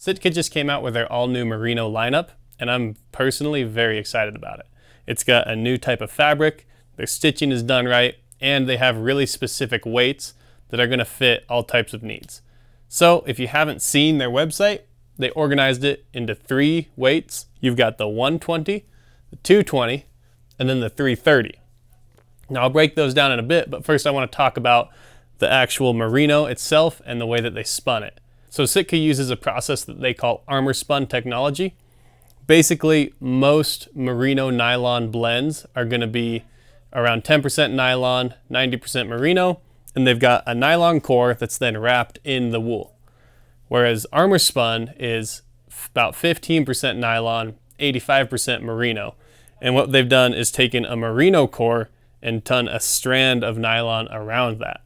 Sitka just came out with their all new merino lineup, and I'm personally very excited about it. It's got a new type of fabric, their stitching is done right, and they have really specific weights that are going to fit all types of needs. So if you haven't seen their website, they organized it into three weights. You've got the 120, the 220, and then the 330. Now I'll break those down in a bit, but first I want to talk about the actual merino itself and the way that they spun it. So Sitka uses a process that they call ArmorSpun technology. Basically, most merino nylon blends are going to be around 10% nylon, 90% merino, and they've got a nylon core that's then wrapped in the wool. Whereas ArmorSpun is about 15% nylon, 85% merino. And what they've done is taken a merino core and done a strand of nylon around that.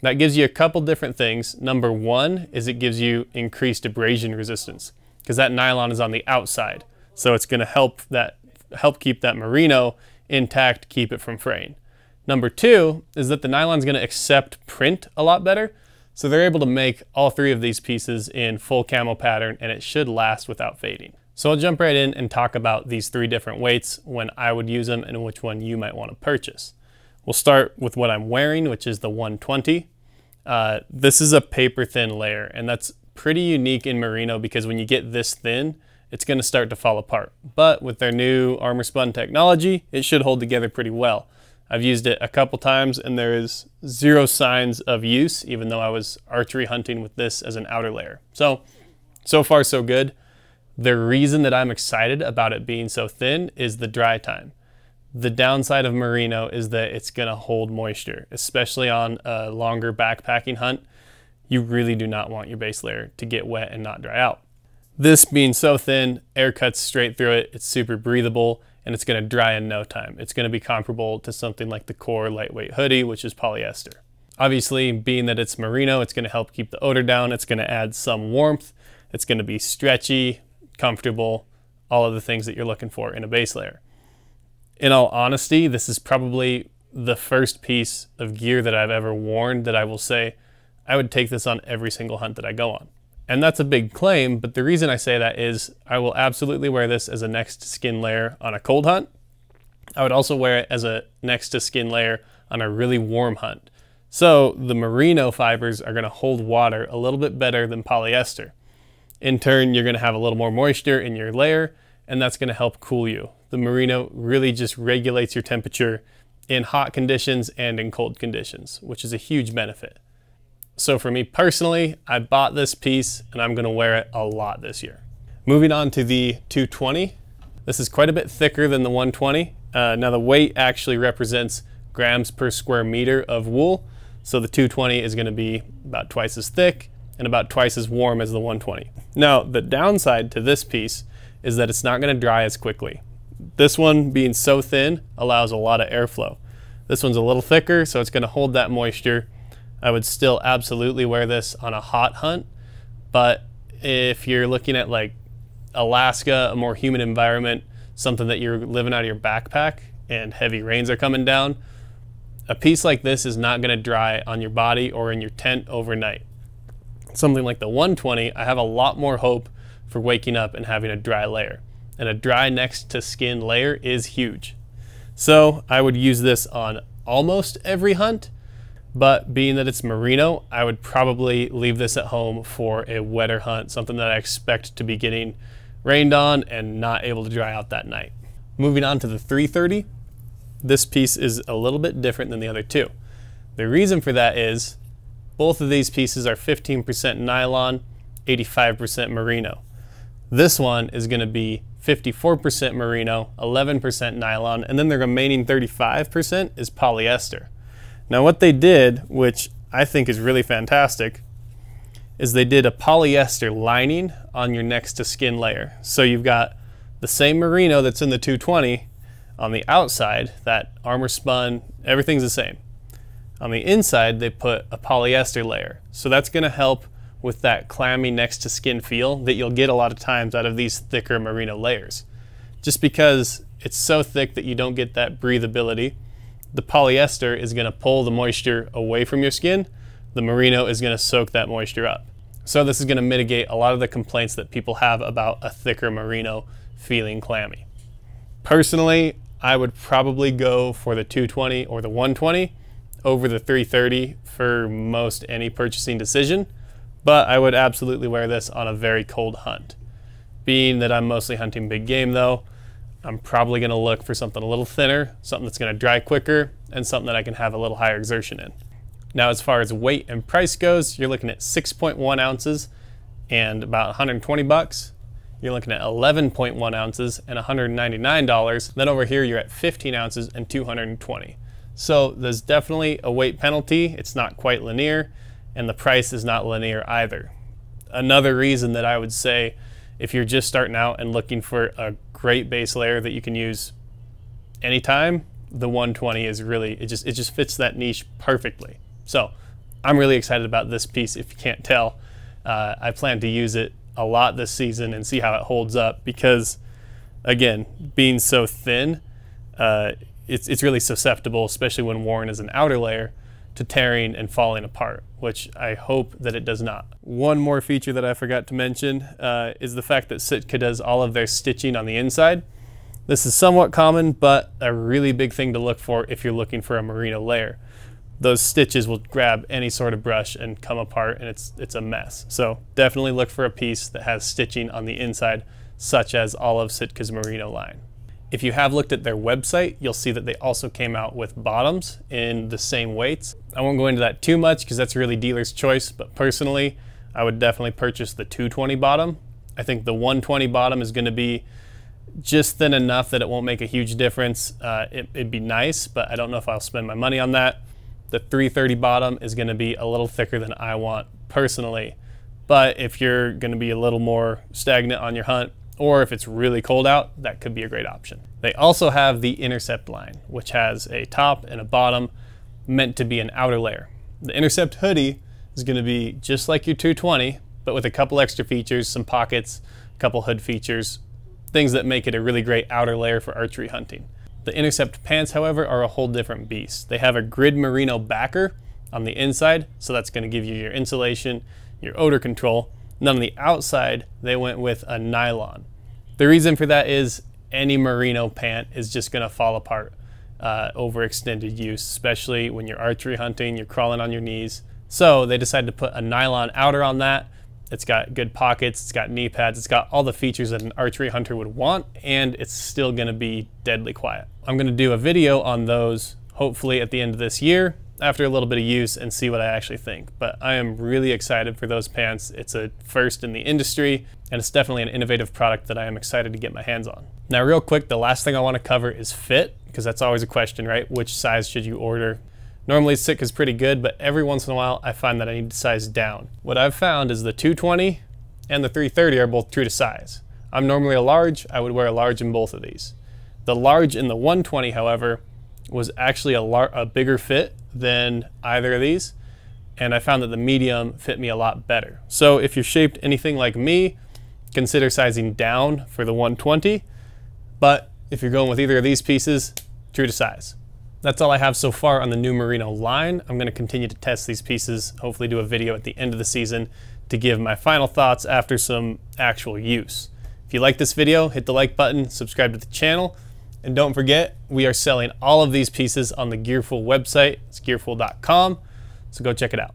That gives you a couple different things. Number one is it gives you increased abrasion resistance because that nylon is on the outside. So it's going to help that help keep that merino intact, keep it from fraying. Number two is that the nylon is going to accept print a lot better. So they're able to make all three of these pieces in full camo pattern and it should last without fading. So I'll jump right in and talk about these three different weights, when I would use them and which one you might want to purchase. We'll start with what I'm wearing, which is the 120. Uh, this is a paper thin layer, and that's pretty unique in merino because when you get this thin, it's going to start to fall apart. But with their new ArmorSpun technology, it should hold together pretty well. I've used it a couple times and there is zero signs of use, even though I was archery hunting with this as an outer layer. So, so far so good. The reason that I'm excited about it being so thin is the dry time. The downside of merino is that it's going to hold moisture, especially on a longer backpacking hunt. You really do not want your base layer to get wet and not dry out. This being so thin, air cuts straight through it, it's super breathable, and it's going to dry in no time. It's going to be comparable to something like the Core Lightweight Hoodie, which is polyester. Obviously, being that it's merino, it's going to help keep the odor down, it's going to add some warmth, it's going to be stretchy, comfortable, all of the things that you're looking for in a base layer in all honesty, this is probably the first piece of gear that I've ever worn that I will say I would take this on every single hunt that I go on. And that's a big claim, but the reason I say that is I will absolutely wear this as a next skin layer on a cold hunt. I would also wear it as a next to skin layer on a really warm hunt. So the merino fibers are gonna hold water a little bit better than polyester. In turn, you're gonna have a little more moisture in your layer, and that's gonna help cool you the merino really just regulates your temperature in hot conditions and in cold conditions, which is a huge benefit. So for me personally, I bought this piece and I'm gonna wear it a lot this year. Moving on to the 220. This is quite a bit thicker than the 120. Uh, now the weight actually represents grams per square meter of wool. So the 220 is gonna be about twice as thick and about twice as warm as the 120. Now the downside to this piece is that it's not gonna dry as quickly. This one being so thin allows a lot of airflow. This one's a little thicker, so it's gonna hold that moisture. I would still absolutely wear this on a hot hunt, but if you're looking at like Alaska, a more humid environment, something that you're living out of your backpack and heavy rains are coming down, a piece like this is not gonna dry on your body or in your tent overnight. Something like the 120, I have a lot more hope for waking up and having a dry layer and a dry next to skin layer is huge. So I would use this on almost every hunt, but being that it's merino, I would probably leave this at home for a wetter hunt, something that I expect to be getting rained on and not able to dry out that night. Moving on to the 330, this piece is a little bit different than the other two. The reason for that is both of these pieces are 15% nylon, 85% merino. This one is going to be 54% merino, 11% nylon, and then the remaining 35% is polyester. Now what they did, which I think is really fantastic, is they did a polyester lining on your next to skin layer. So you've got the same merino that's in the 220 on the outside, that ArmorSpun, everything's the same. On the inside, they put a polyester layer. So that's gonna help with that clammy next to skin feel that you'll get a lot of times out of these thicker merino layers. Just because it's so thick that you don't get that breathability, the polyester is going to pull the moisture away from your skin. The merino is going to soak that moisture up. So this is going to mitigate a lot of the complaints that people have about a thicker merino feeling clammy. Personally, I would probably go for the 220 or the 120 over the 330 for most any purchasing decision, but I would absolutely wear this on a very cold hunt. Being that I'm mostly hunting big game though, I'm probably to look for something a little thinner, something that's to dry quicker, and something that I can have a little higher exertion in. Now, as far as weight and price goes, you're looking at 6.1 ounces and about 120 bucks. You're looking at 11.1 ounces and $199. Then over here, you're at 15 ounces and 220. So there's definitely a weight penalty. It's not quite linear, and the price is not linear either. Another reason that I would say if you're just starting out and looking for a great base layer that you can use anytime, the 120 is really it just it just fits that niche perfectly. So I'm really excited about this piece. If you can't tell, uh, I plan to use it a lot this season and see how it holds up because, again, being so thin, uh, it's it's really susceptible, especially when worn as an outer layer, to tearing and falling apart, which I hope that it does not. One more feature that I forgot to mention uh, is the fact that Sitka does all of their stitching on the inside. This is somewhat common, but a really big thing to look for if you're looking for a merino layer. Those stitches will grab any sort of brush and come apart and it's, it's a mess. So definitely look for a piece that has stitching on the inside, such as all of Sitka's merino line. If you have looked at their website, you'll see that they also came out with bottoms in the same weights. I won't go into that too much because that's really dealer's choice, but personally, I would definitely purchase the 220 bottom. I think the 120 bottom is going to be just thin enough that it won't make a huge difference. Uh, it, it'd be nice, but I don't know if I'll spend my money on that. The 330 bottom is going to be a little thicker than I want personally. But if you're going to be a little more stagnant on your hunt, or if it's really cold out, that could be a great option. They also have the Intercept line, which has a top and a bottom meant to be an outer layer. The Intercept hoodie is going to be just like your 220, but with a couple extra features, some pockets, a couple hood features, things that make it a really great outer layer for archery hunting. The Intercept pants, however, are a whole different beast. They have a grid merino backer on the inside, so that's going to give you your insulation, your odor control, and on the outside, they went with a nylon. The reason for that is any merino pant is just going to fall apart uh, over extended use, especially when you're archery hunting, you're crawling on your knees. So they decided to put a nylon outer on that. It's got good pockets, it's got knee pads, it's got all the features that an archery hunter would want, and it's still gonna be deadly quiet. I'm gonna do a video on those hopefully at the end of this year after a little bit of use and see what I actually think. But I am really excited for those pants. It's a first in the industry and it's definitely an innovative product that I am excited to get my hands on. Now real quick, the last thing I wanna cover is fit because that's always a question, right? Which size should you order? Normally Sitka's pretty good, but every once in a while I find that I need to size down. What I've found is the 220 and the 330 are both true to size. I'm normally a large, I would wear a large in both of these. The large in the 120, however, was actually a, a bigger fit than either of these. And I found that the medium fit me a lot better. So if you're shaped anything like me, consider sizing down for the 120. But if you're going with either of these pieces, true to size. That's all I have so far on the new Merino line. I'm gonna continue to test these pieces, hopefully do a video at the end of the season to give my final thoughts after some actual use. If you like this video, hit the like button, subscribe to the channel, and don't forget, we are selling all of these pieces on the Gear Fool website. It's gearfool.com, so go check it out.